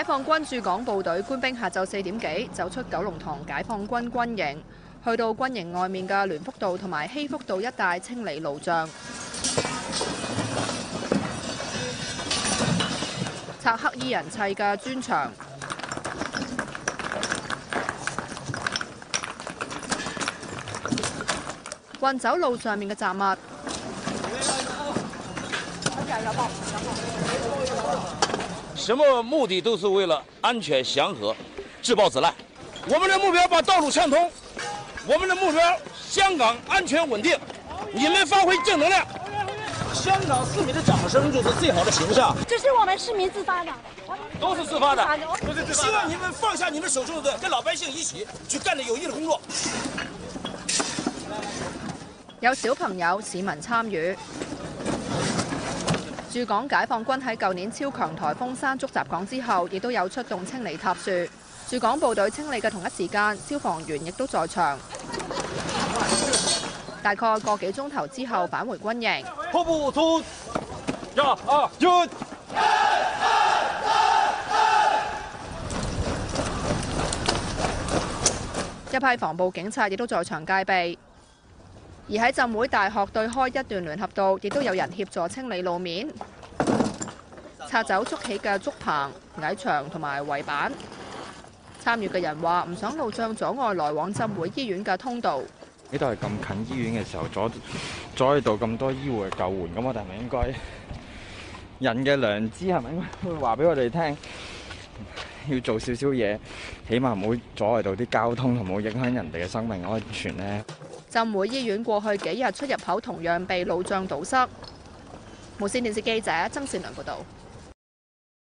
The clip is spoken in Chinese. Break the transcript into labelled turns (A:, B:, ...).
A: 解放军驻港部队官兵下昼四点几走出九龙塘解放军军营，去到军营外面嘅联福道同埋熙福道一带清理路障、拆黑衣人砌嘅砖墙、运走路上面嘅杂物。
B: 什么目的都是为了安全祥和，治暴自滥。我们的目标把道路畅通，我们的目标香港安全稳定。你们发挥正能量，香港市民的掌声就是最好的形象。
C: 这是我们市民自发的，
B: 都是自发的。希望你们放下你们手中的跟老百姓一起去干点有益的工作。
A: 有小朋友、市民参与。驻港解放军喺旧年超强台风山竹袭港之后，亦都有出动清理塔树。驻港部队清理嘅同一时间，消防员亦都在场。大概个几钟头之后返回
B: 军营。一
A: 批防暴警察亦都在场戒备。而喺浸会大学对开一段联合道，亦都有人协助清理路面，拆走筑起嘅竹棚、矮墙同埋围板。参与嘅人话：唔想路障阻碍来往浸会医院嘅通道。
D: 呢度系咁近医院嘅时候，阻阻碍到咁多医护嘅救援，咁我哋系咪应该人嘅良知系咪应该会话俾我哋听，要做少少嘢，起码唔好阻碍到啲交通，同唔好影响人哋嘅生命安全咧？
A: 浸会医院过去几日出入口同样被路障堵塞。无线电视记者曾善良报道。